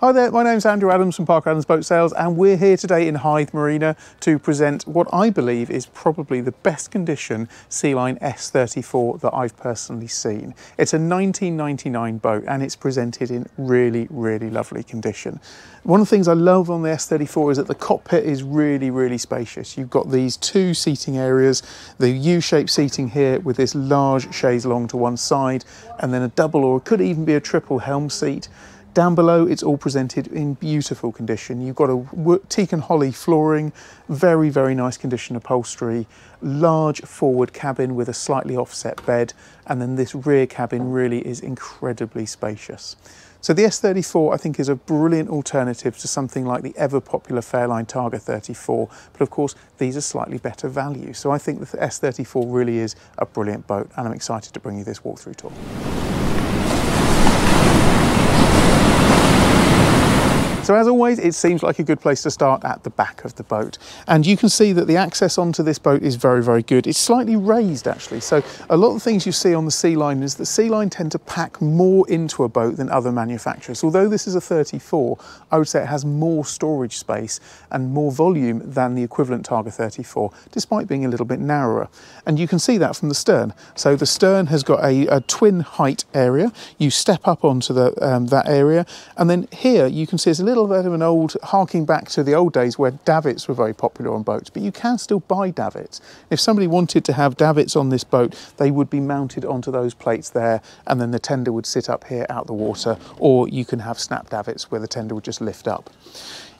Hi there, my name's Andrew Adams from Parker Adams Boat Sales, and we're here today in Hythe Marina to present what I believe is probably the best condition Sealine S34 that I've personally seen. It's a 1999 boat and it's presented in really, really lovely condition. One of the things I love on the S34 is that the cockpit is really, really spacious. You've got these two seating areas, the U-shaped seating here with this large chaise longue to one side, and then a double or it could even be a triple helm seat. Down below, it's all presented in beautiful condition. You've got a teak and holly flooring, very, very nice condition upholstery, large forward cabin with a slightly offset bed, and then this rear cabin really is incredibly spacious. So the S34 I think is a brilliant alternative to something like the ever popular Fairline Targa 34, but of course these are slightly better value. So I think the S34 really is a brilliant boat and I'm excited to bring you this walkthrough tour. So as always, it seems like a good place to start at the back of the boat. And you can see that the access onto this boat is very, very good. It's slightly raised actually. So a lot of things you see on the Sealine is that Sealine tend to pack more into a boat than other manufacturers. Although this is a 34, I would say it has more storage space and more volume than the equivalent Targa 34, despite being a little bit narrower. And you can see that from the stern. So the stern has got a, a twin height area. You step up onto the, um, that area. And then here you can see it's a little little bit of an old, harking back to the old days where davits were very popular on boats, but you can still buy davits. If somebody wanted to have davits on this boat, they would be mounted onto those plates there, and then the tender would sit up here out the water, or you can have snap davits where the tender would just lift up.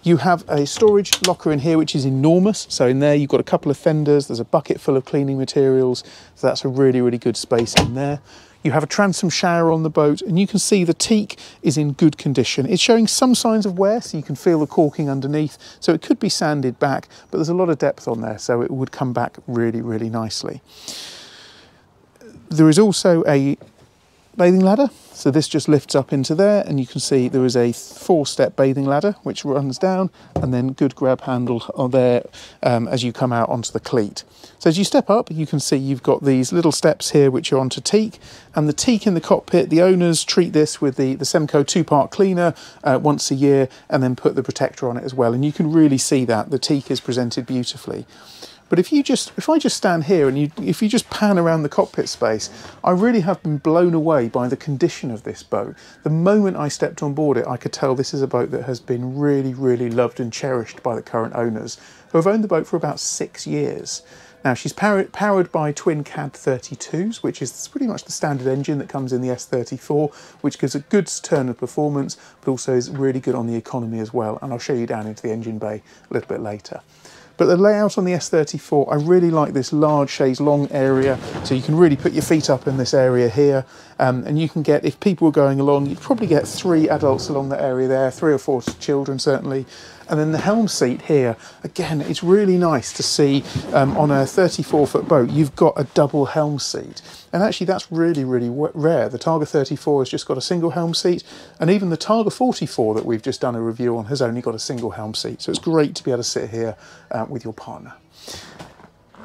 You have a storage locker in here, which is enormous. So in there, you've got a couple of fenders. There's a bucket full of cleaning materials. So that's a really, really good space in there. You have a transom shower on the boat and you can see the teak is in good condition. It's showing some signs of wear so you can feel the caulking underneath. So it could be sanded back, but there's a lot of depth on there so it would come back really, really nicely. There is also a bathing ladder so this just lifts up into there and you can see there is a four step bathing ladder which runs down and then good grab handle on there um, as you come out onto the cleat. So as you step up you can see you've got these little steps here which are onto teak and the teak in the cockpit the owners treat this with the, the Semco two part cleaner uh, once a year and then put the protector on it as well and you can really see that the teak is presented beautifully. But if you just, if I just stand here and you, if you just pan around the cockpit space, I really have been blown away by the condition of this boat. The moment I stepped on board it, I could tell this is a boat that has been really, really loved and cherished by the current owners, who have owned the boat for about six years. Now she's powered, powered by twin KAD32s, which is pretty much the standard engine that comes in the S34, which gives a good turn of performance, but also is really good on the economy as well. And I'll show you down into the engine bay a little bit later. But the layout on the S34, I really like this large chaise longue area. So you can really put your feet up in this area here. Um, and you can get, if people were going along, you'd probably get three adults along the area there, three or four children certainly. And then the helm seat here, again, it's really nice to see um, on a 34 foot boat, you've got a double helm seat. And actually that's really, really rare. The Targa 34 has just got a single helm seat and even the Targa 44 that we've just done a review on has only got a single helm seat. So it's great to be able to sit here uh, with your partner.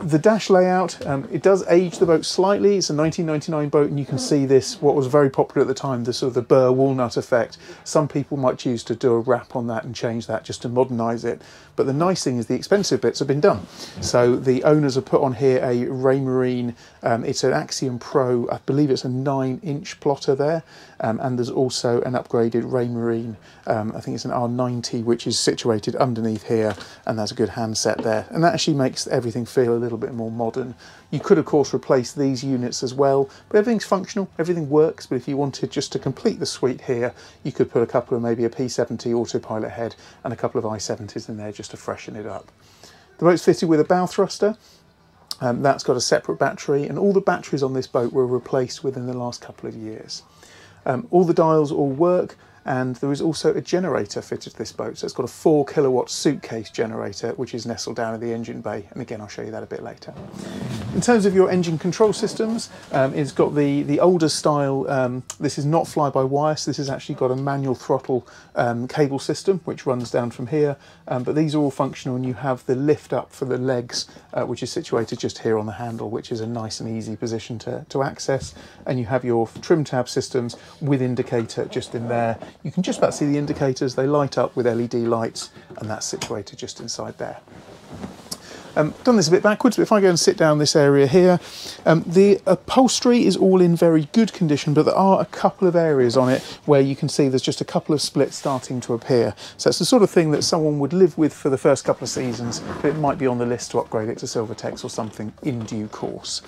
The dash layout, um, it does age the boat slightly. It's a 1999 boat and you can see this, what was very popular at the time, the sort of the burr walnut effect. Some people might choose to do a wrap on that and change that just to modernise it. But the nice thing is the expensive bits have been done. So the owners have put on here a Raymarine, um, it's an Axiom Pro, I believe it's a nine inch plotter there. Um, and there's also an upgraded Raymarine, um, I think it's an R90, which is situated underneath here. And that's a good handset there. And that actually makes everything feel a little bit more modern. You could of course replace these units as well, but everything's functional, everything works. But if you wanted just to complete the suite here, you could put a couple of maybe a P70 autopilot head and a couple of i70s in there just to freshen it up. The boat's fitted with a bow thruster. Um, that's got a separate battery and all the batteries on this boat were replaced within the last couple of years. Um, all the dials all work and there is also a generator fitted to this boat. So it's got a four kilowatt suitcase generator, which is nestled down in the engine bay. And again, I'll show you that a bit later. In terms of your engine control systems, um, it's got the, the older style, um, this is not fly-by-wire, so this has actually got a manual throttle um, cable system, which runs down from here. Um, but these are all functional and you have the lift up for the legs, uh, which is situated just here on the handle, which is a nice and easy position to, to access. And you have your trim tab systems with indicator just in there You can just about see the indicators. They light up with LED lights and that's situated just inside there. Um, done this a bit backwards, but if I go and sit down this area here, um, the upholstery is all in very good condition, but there are a couple of areas on it where you can see there's just a couple of splits starting to appear. So it's the sort of thing that someone would live with for the first couple of seasons, but it might be on the list to upgrade it to Silvertex or something in due course.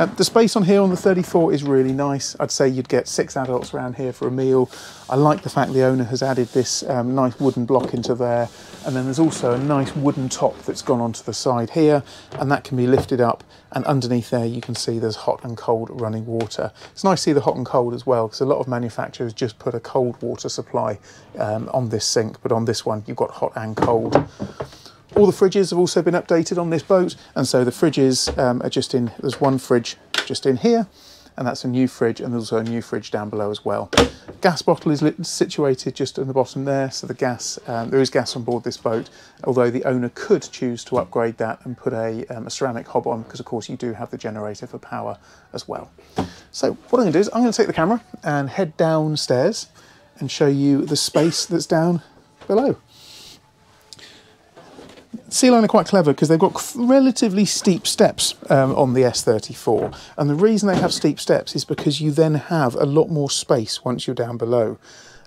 Uh, the space on here on the 34 is really nice. I'd say you'd get six adults around here for a meal. I like the fact the owner has added this um, nice wooden block into there. And then there's also a nice wooden top that's gone onto the side here, and that can be lifted up. And underneath there, you can see there's hot and cold running water. It's nice to see the hot and cold as well, because a lot of manufacturers just put a cold water supply um, on this sink, but on this one, you've got hot and cold. All the fridges have also been updated on this boat, and so the fridges um, are just in, there's one fridge just in here, and that's a new fridge, and there's also a new fridge down below as well. Gas bottle is situated just in the bottom there, so the gas, um, there is gas on board this boat, although the owner could choose to upgrade that and put a, um, a ceramic hob on, because of course you do have the generator for power as well. So what I'm going to do is I'm going to take the camera and head downstairs and show you the space that's down below. Sealine are quite clever because they've got relatively steep steps um, on the S34 and the reason they have steep steps is because you then have a lot more space once you're down below.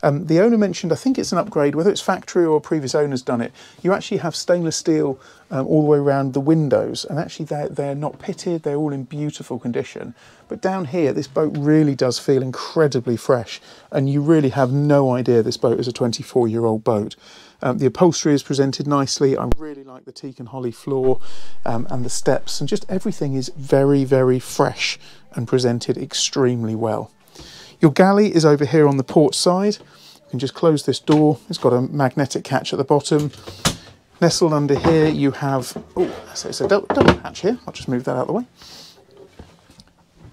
Um, the owner mentioned, I think it's an upgrade, whether it's factory or previous owner's done it, you actually have stainless steel um, all the way around the windows and actually they're, they're not pitted, they're all in beautiful condition. But down here, this boat really does feel incredibly fresh and you really have no idea this boat is a 24 year old boat. Um, the upholstery is presented nicely. I really like the teak and holly floor um, and the steps and just everything is very, very fresh and presented extremely well. Your galley is over here on the port side. Can just close this door. It's got a magnetic catch at the bottom. Nestled under here, you have, oh, so it's a double, hatch here. I'll just move that out of the way.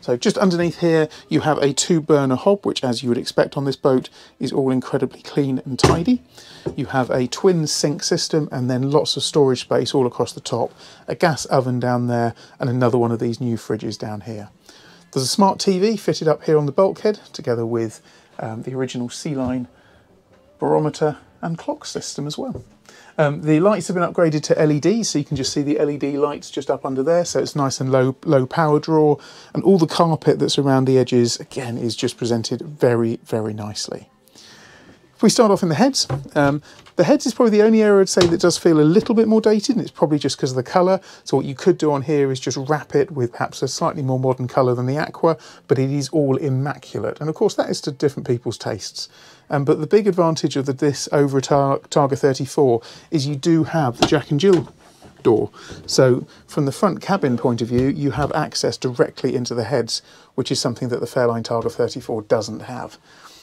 So just underneath here, you have a two burner hob, which as you would expect on this boat, is all incredibly clean and tidy. You have a twin sink system and then lots of storage space all across the top, a gas oven down there, and another one of these new fridges down here. There's a smart TV fitted up here on the bulkhead, together with um, the original Sealine barometer and clock system as well. Um, the lights have been upgraded to LED, so you can just see the LED lights just up under there, so it's nice and low, low power draw, and all the carpet that's around the edges, again, is just presented very, very nicely. If we start off in the heads, um, the heads is probably the only area I'd say that does feel a little bit more dated, and it's probably just because of the colour. So what you could do on here is just wrap it with perhaps a slightly more modern colour than the Aqua, but it is all immaculate. And of course that is to different people's tastes. Um, but the big advantage of the, this over a Tar Targa 34 is you do have the Jack and Jill door. So from the front cabin point of view, you have access directly into the heads, which is something that the Fairline Targa 34 doesn't have.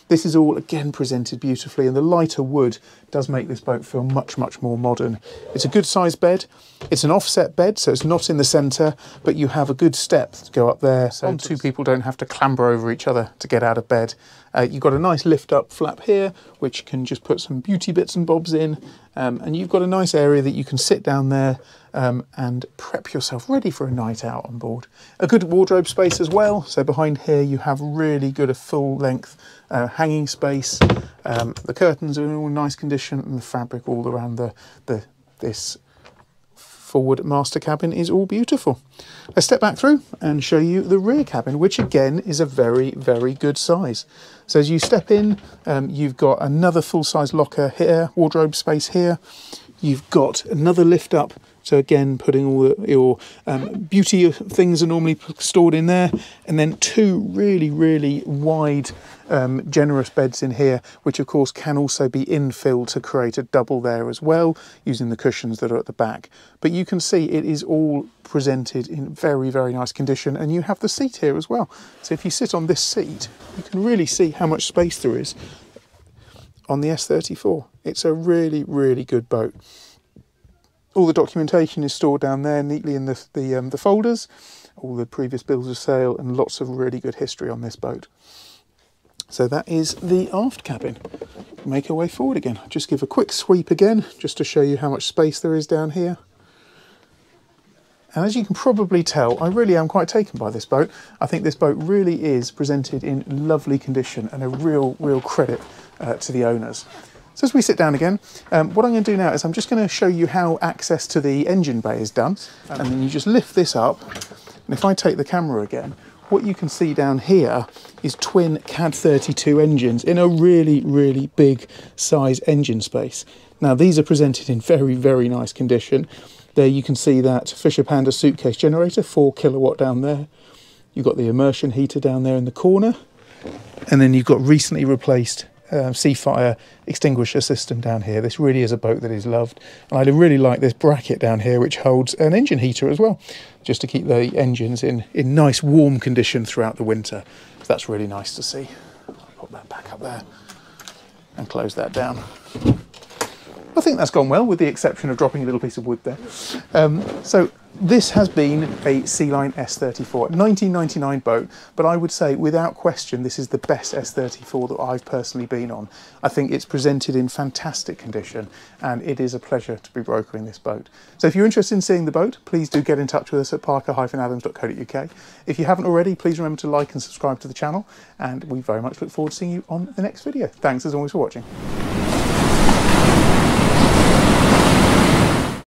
This is all again presented beautifully and the lighter wood does make this boat feel much, much more modern. It's a good sized bed. It's an offset bed, so it's not in the centre, but you have a good step to go up there so two people don't have to clamber over each other to get out of bed. Uh, you've got a nice lift up flap here, which can just put some beauty bits and bobs in. Um, and you've got a nice area that you can sit down there um, and prep yourself ready for a night out on board. A good wardrobe space as well. So behind here you have really good a full length uh, hanging space. Um, the curtains are in all nice condition and the fabric all around the, the this forward master cabin is all beautiful. Let's step back through and show you the rear cabin, which again is a very, very good size. So as you step in, um, you've got another full-size locker here, wardrobe space here. You've got another lift up so again, putting all your um, beauty things are normally stored in there. And then two really, really wide, um, generous beds in here, which of course can also be infilled to create a double there as well, using the cushions that are at the back. But you can see it is all presented in very, very nice condition. And you have the seat here as well. So if you sit on this seat, you can really see how much space there is on the S34. It's a really, really good boat all the documentation is stored down there neatly in the, the, um, the folders, all the previous bills of sale and lots of really good history on this boat. So that is the aft cabin. Make our way forward again. Just give a quick sweep again, just to show you how much space there is down here. And as you can probably tell, I really am quite taken by this boat. I think this boat really is presented in lovely condition and a real, real credit uh, to the owners. So as we sit down again, um, what I'm going to do now is I'm just going to show you how access to the engine bay is done. And then you just lift this up. And if I take the camera again, what you can see down here is twin KAD32 engines in a really, really big size engine space. Now these are presented in very, very nice condition. There you can see that Fischer Panda suitcase generator, four kilowatt down there. You've got the immersion heater down there in the corner. And then you've got recently replaced um, Seafire extinguisher system down here. This really is a boat that is loved. And I really like this bracket down here, which holds an engine heater as well, just to keep the engines in, in nice warm condition throughout the winter. So that's really nice to see. I'll put that back up there and close that down. I think that's gone well, with the exception of dropping a little piece of wood there. Um, so this has been a Sealine S34, 1999 boat, but I would say without question this is the best S34 that I've personally been on. I think it's presented in fantastic condition and it is a pleasure to be brokering this boat. So if you're interested in seeing the boat, please do get in touch with us at parker-adams.co.uk. If you haven't already, please remember to like and subscribe to the channel and we very much look forward to seeing you on the next video. Thanks as always for watching.